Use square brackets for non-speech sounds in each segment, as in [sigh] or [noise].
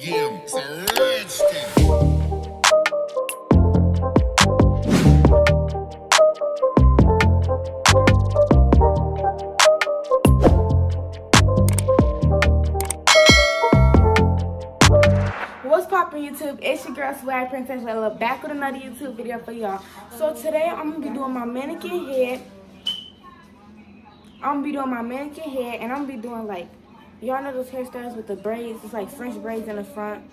game. It's a poppin' YouTube? It's your girl Swag Princess Leylah back with another YouTube video for y'all. So today I'm gonna be doing my mannequin head. I'm gonna be doing my mannequin head and I'm gonna be doing like y'all know those hairstyles with the braids. It's like French braids in the front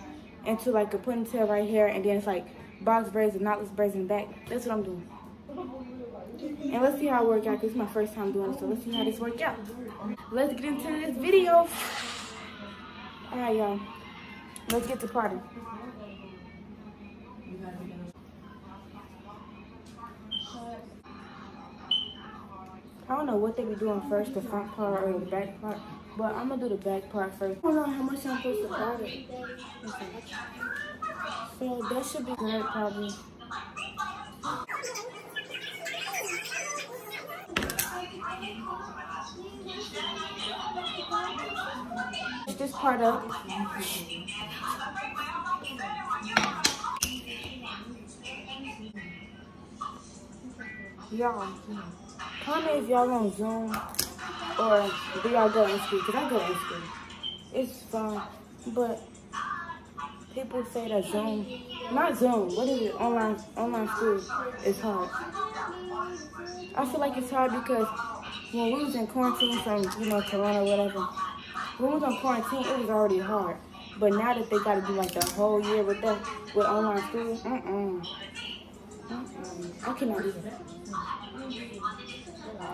into like a ponytail right here and then it's like box braids and knotless braids in the back. That's what I'm doing. And let's see how it work out. Cause it's my first time doing it, so let's see how this works out. Let's get into this video. All right, y'all. Let's get to party. I don't know what they be doing first, the front part or the back part, but I'm gonna do the back part first. I don't know how much I'm supposed to powder. Okay. So that should be good, probably. This part up. Y'all, comment if y'all on Zoom or do y'all go in school? Because I go in school. It's fun, but people say that Zoom, not Zoom, what is it? Online online school is hard. I feel like it's hard because when we was in quarantine from, you know, Corona or whatever, when we was on quarantine, it was already hard. But now that they got to do like the whole year with that, with online school, mm-mm. Mm-mm. I cannot do.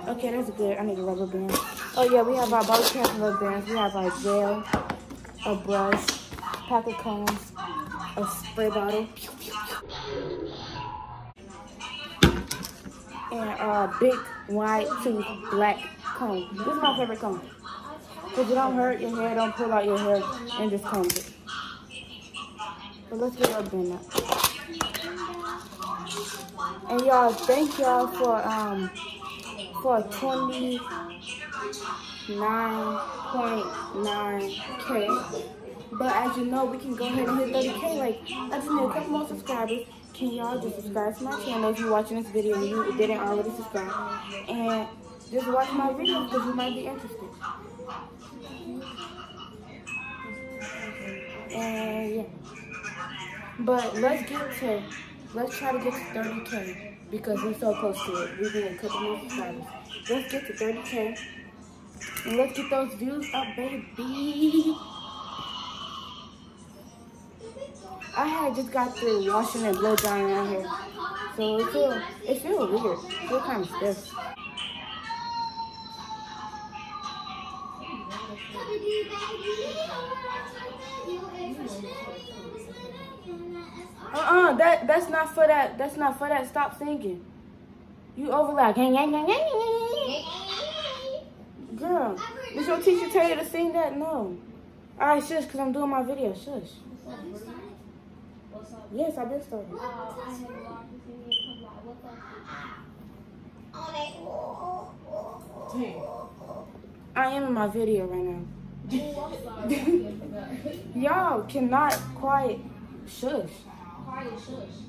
Okay, that's good. I need a rubber band. Oh yeah, we have our cap and rubber bands. We have our gel, a brush, pack of combs, a spray bottle, and a big white tooth black comb. This is my favorite comb. Cause it don't hurt your hair, don't pull out your hair, and just comb it. So let's get rubber band out. And y'all, thank y'all for um for 29.9k. But as you know, we can go ahead and hit 30k. Like, I just need a couple more subscribers. Can y'all just subscribe to my channel if you're watching this video and you didn't already subscribe? And just watch my videos because you might be interested. And yeah. But let's get to, let's try to get to 30k because we're so close to it. We need a couple more subscribers. Let's get to 30k. And let's get those views up, baby. I had just got through washing and blow drying out here. So it feel it feel weird. It feel kind of stiff. Uh-uh, that that's not for that. That's not for that. Stop singing. You overlap. Girl, did your teacher tell you to sing that? No. All right, shush, because I'm doing my video. Shush. Yes, I did start. I am in my video right now. [laughs] Y'all cannot quiet. Shush. Quiet shush.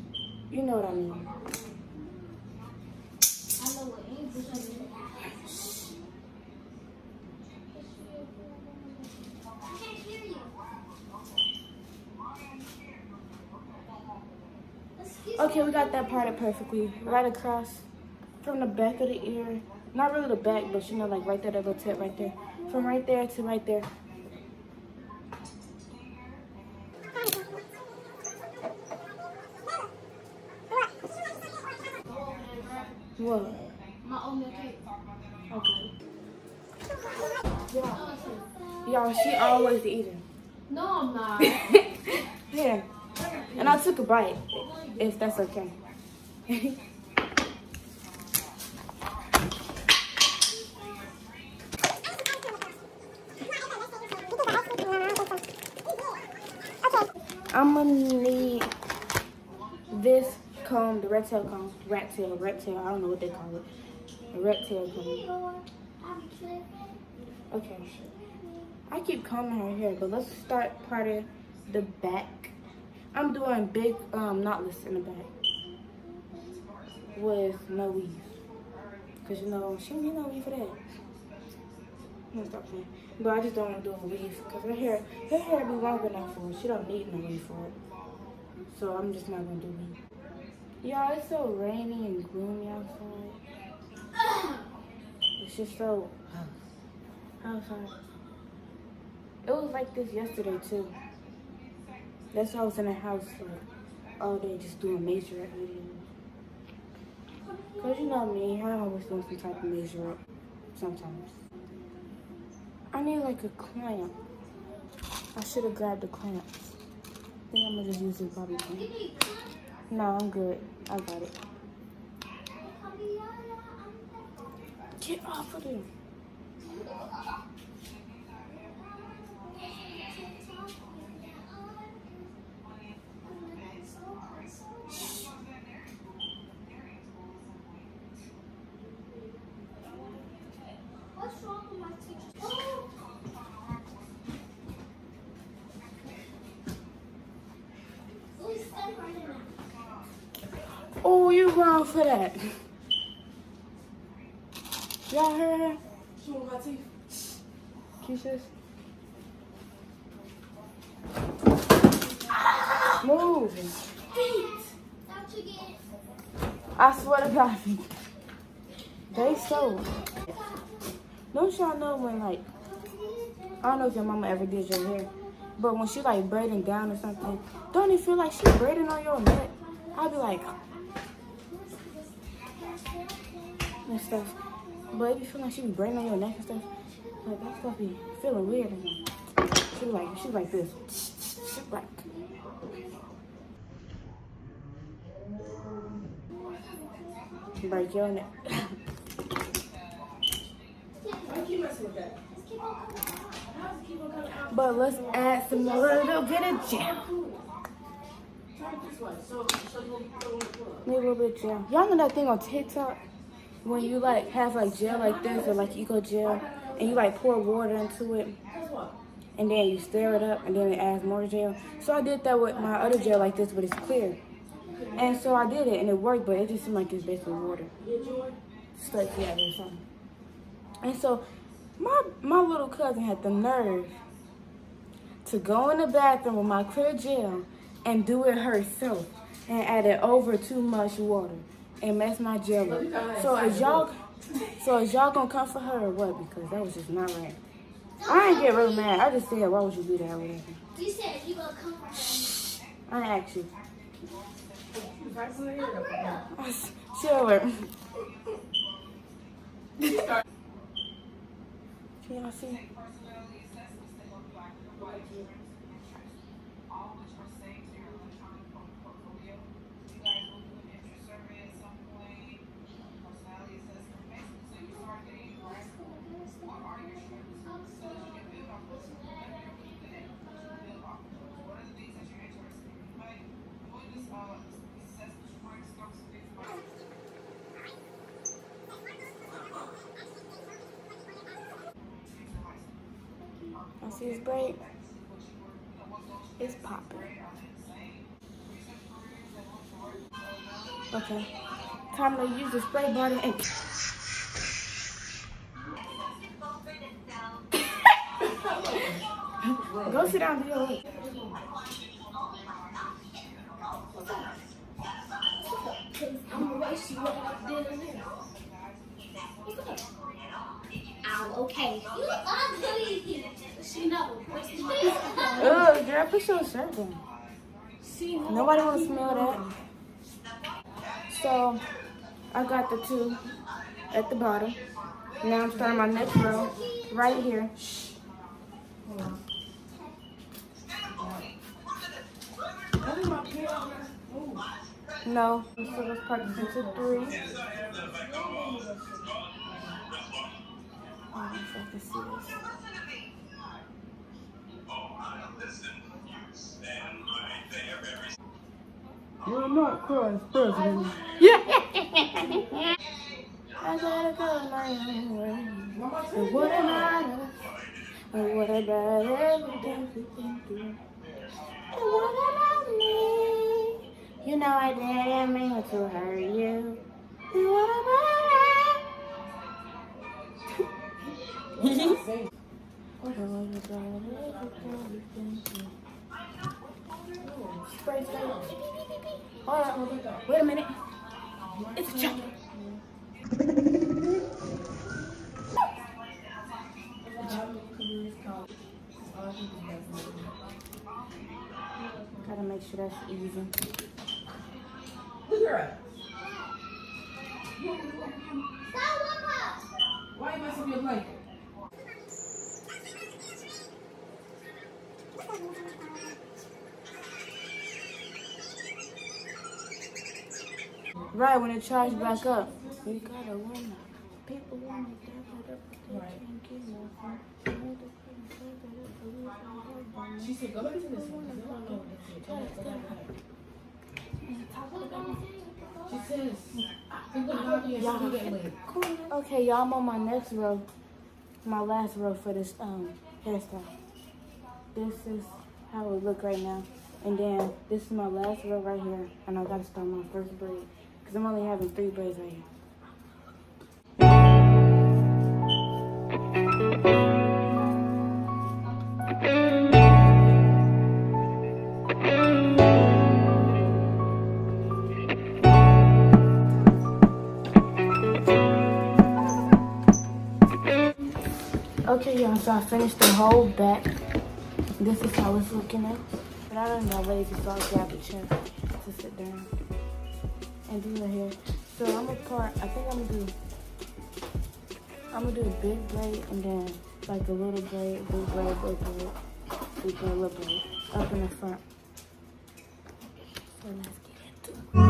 You know what I mean. I know what English Okay, we got that part perfectly. Right across from the back of the ear. Not really the back, but you know, like right there, that little tip right there. From right there to right there. What? My oatmeal cake. Okay. Y'all, y'all, she always eating. No, I'm not. [laughs] Yeah. And I took a bite, if that's okay. [laughs] I'm gonna need this comb, the red tail comb, rat tail, rat tail, I don't know what they call it. Rat tail comb. Okay. I keep combing her hair, but let's start parting the back. I'm doing big um knotless in the back with no weave. Cause you know she don't need no weave for that. I'm gonna stop playing. But I just don't want to do a weave because her hair, her hair be long enough for it. She don't need no weave for it. So I'm just not gonna do weave. Y'all, it's so rainy and gloomy outside. It's just so outside. It was like this yesterday too. That's why I was in the house like all day just doing major videos. Cause you know me, I always doing some type of major up sometimes. I need like a clamp. I should have grabbed the clamps. I think I'm gonna just use this bobby pin. No, I'm good. I got it. Get off of there. What's wrong with my teacher? Wrong for that. Y'all heard her? Keisha's. Move. Feet. You? I swear to God. They so. Don't y'all know when like I don't know if your mama ever did your hair, but when she like braiding down or something, don't it feel like she braiding on your neck? I'll be like and stuff. But if you feel like she be braiding on your neck and stuff, like that stuff be feeling weird. She like she like this. She like break your neck. But let's add some more little bit of jam. Maybe a little bit of jam. Y'all know that thing on TikTok when you like have like gel like this or like eco gel and you like pour water into it and then you stir it up and then it adds more gel. So I did that with my other gel like this, but it's clear. And so I did it and it worked, but it just seemed like it's basically water. Stuck together or something. And so my my little cousin had the nerve to go in the bathroom with my clear gel and do it herself and added over too much water and mess my gel up. So is y'all so is y'all gonna come for her or what? Because that was just not right. I ain't get real mad. I just said, why would you do that or whatever? You said you gonna come for her. I asked you. Sure. Can y'all see? His braid. It's popping. Okay. Time to use the spray bottle and [laughs] Go sit down, do your work. I'm Ugh, girl, put your shirt on. Nobody want to smell that. So, I got the two at the bottom. Now I'm starting my next row right here. No, so let's three. Oh, I can see this. You're not Christ president. Yeah. [laughs] I gotta go my own way. And what am I? And what about everything we've been through? what about me? You know I didn't mean to hurt you. And what about [laughs] Spray, spray. Hold on. Wait a minute. It's a chopper. Gotta make sure that's her up. Why you messing with your blanket? Right, when it charged back up. We gotta win. People want to Right. She said, go back to this one. Go back to this one. Go back to this one. She says, think about your student leg. Okay, y'all, I'm on my next row. My last row for this um hairstyle. This is how it look right now. And then this is my last row right here. And I gotta start my first braid. Cause I'm only having three braids right here. Okay, y'all, so I finished the whole back. This is how it's looking now. But I don't know lazy, so I'll grab a chair to sit down and do my hair. So I'm gonna part, I think I'm gonna do, I'm gonna do a big braid and then like a little braid, big braid, big braid, big braid, little braid, up in the front. So let's get into it.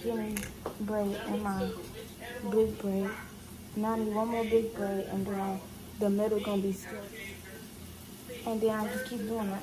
Skinny braid and my big braid. Now I need one more big braid, and then the middle gonna be still. And then I just keep doing it.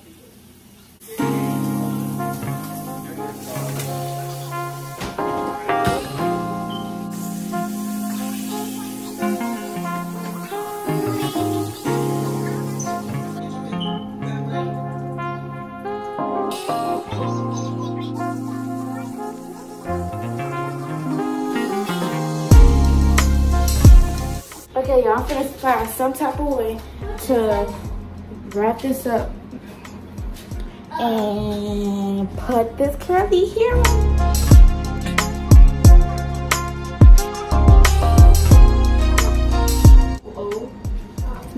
I'm gonna find some type of way to wrap this up and put this curly here.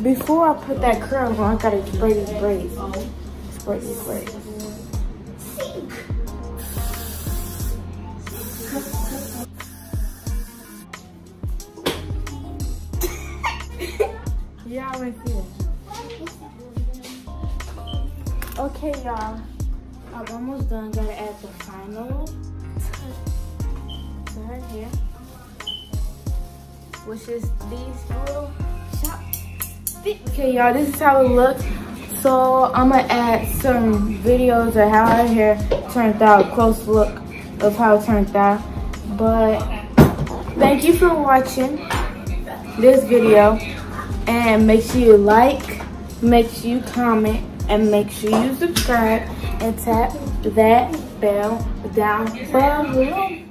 Before I put that curl on, I gotta spray these braids. Spray these braids. Y'all. I'm almost done. Gotta add the final to her hair. Which is these little chops. Okay, y'all, this is how it looks. So I'm gonna add some videos of how her hair turned out, close look of how it turned out. But thank you for watching this video. And make sure you like, make sure you comment, and make sure you subscribe and tap that bell down below.